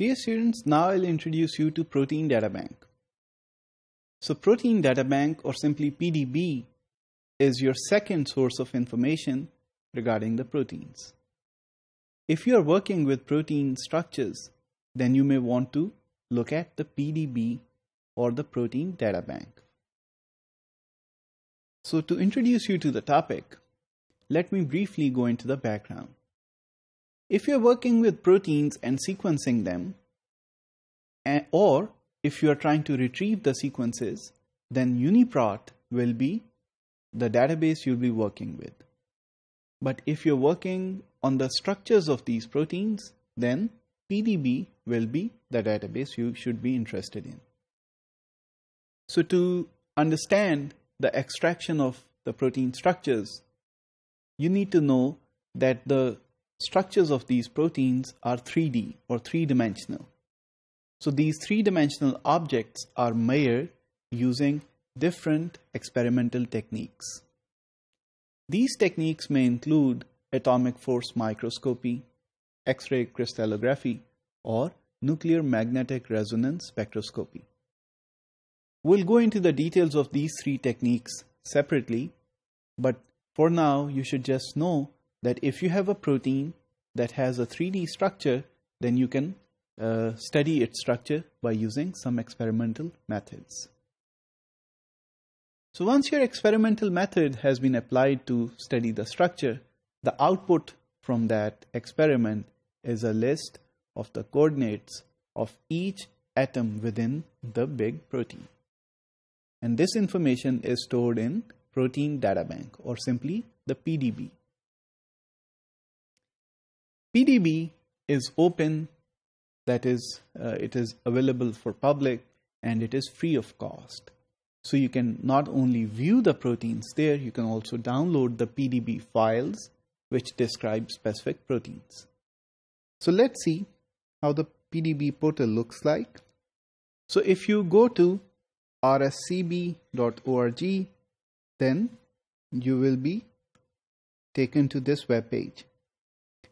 Dear students, now I'll introduce you to Protein Data Bank. So Protein Data Bank or simply PDB is your second source of information regarding the proteins. If you are working with protein structures, then you may want to look at the PDB or the Protein Data Bank. So to introduce you to the topic, let me briefly go into the background. If you're working with proteins and sequencing them, or if you are trying to retrieve the sequences, then UniProt will be the database you'll be working with. But if you're working on the structures of these proteins, then PDB will be the database you should be interested in. So to understand the extraction of the protein structures, you need to know that the structures of these proteins are 3D or three dimensional. So these three dimensional objects are measured using different experimental techniques. These techniques may include atomic force microscopy, X-ray crystallography, or nuclear magnetic resonance spectroscopy. We'll go into the details of these three techniques separately, but for now you should just know that if you have a protein that has a 3D structure, then you can uh, study its structure by using some experimental methods. So once your experimental method has been applied to study the structure, the output from that experiment is a list of the coordinates of each atom within the big protein. And this information is stored in Protein Data Bank or simply the PDB. PDB is open, that is, uh, it is available for public and it is free of cost. So you can not only view the proteins there, you can also download the PDB files which describe specific proteins. So let's see how the PDB portal looks like. So if you go to rscb.org, then you will be taken to this web page.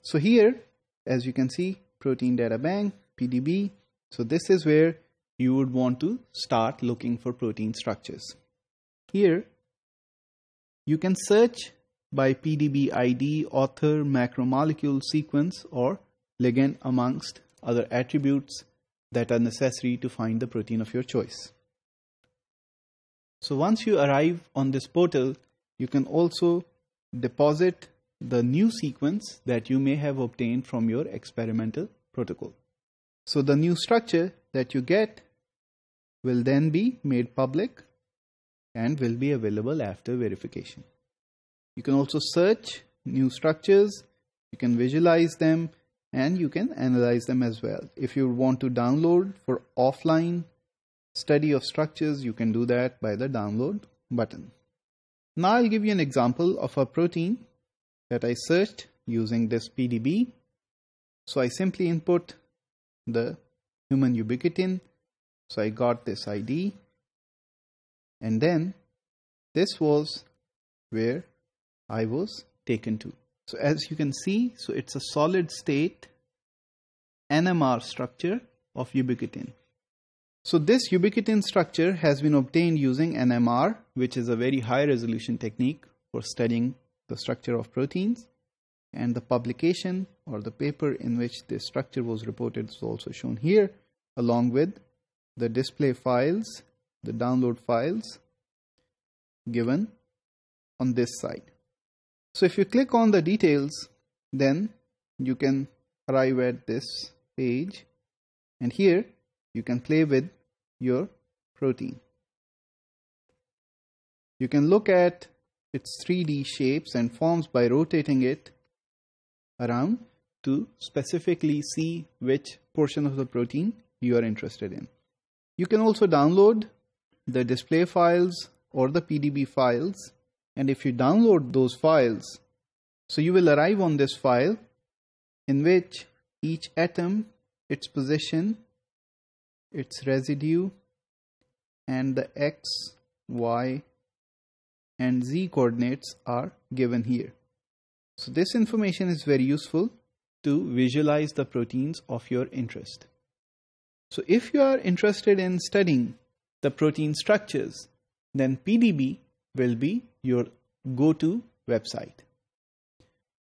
So here, as you can see, Protein Data Bank, PDB. So this is where you would want to start looking for protein structures. Here, you can search by PDB ID, author, macromolecule sequence, or ligand amongst other attributes that are necessary to find the protein of your choice. So once you arrive on this portal, you can also deposit the new sequence that you may have obtained from your experimental protocol. So the new structure that you get will then be made public and will be available after verification. You can also search new structures, you can visualize them, and you can analyze them as well. If you want to download for offline study of structures, you can do that by the download button. Now I'll give you an example of a protein that I searched using this PDB. So I simply input the human ubiquitin. So I got this ID. And then this was where I was taken to. So as you can see, so it's a solid state NMR structure of ubiquitin. So this ubiquitin structure has been obtained using NMR, which is a very high resolution technique for studying the structure of proteins and the publication or the paper in which the structure was reported is also shown here along with the display files, the download files given on this side. So if you click on the details, then you can arrive at this page and here you can play with your protein. You can look at its 3D shapes and forms by rotating it around to specifically see which portion of the protein you are interested in. You can also download the display files or the PDB files and if you download those files, so you will arrive on this file in which each atom, its position, its residue and the x, y and z coordinates are given here. So this information is very useful to visualize the proteins of your interest. So if you are interested in studying the protein structures, then PDB will be your go-to website.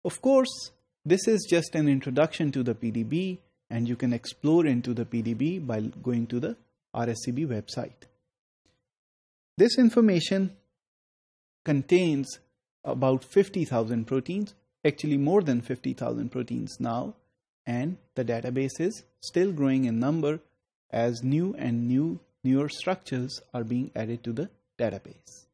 Of course, this is just an introduction to the PDB and you can explore into the PDB by going to the RSCB website. This information contains about 50,000 proteins, actually more than 50,000 proteins now, and the database is still growing in number as new and new newer structures are being added to the database.